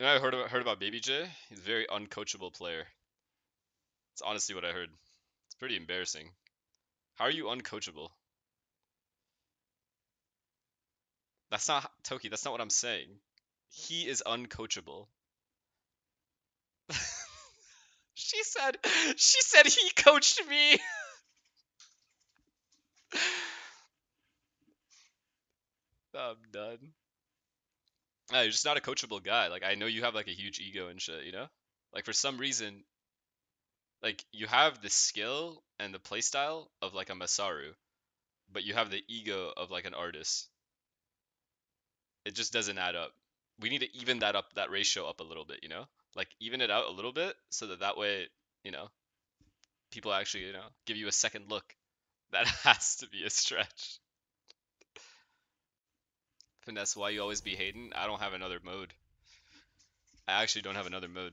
You know, I heard about heard about Baby J. He's a very uncoachable player. It's honestly what I heard. It's pretty embarrassing. How are you uncoachable? That's not Toki. That's not what I'm saying. He is uncoachable. she said. She said he coached me. I'm done. You're just not a coachable guy. Like I know you have like a huge ego and shit, you know? Like for some reason like you have the skill and the playstyle of like a Masaru, but you have the ego of like an artist. It just doesn't add up. We need to even that up that ratio up a little bit, you know? Like even it out a little bit so that that way, you know, people actually, you know, give you a second look. That has to be a stretch. Finesse, why you always be hating? I don't have another mode. I actually don't have another mode.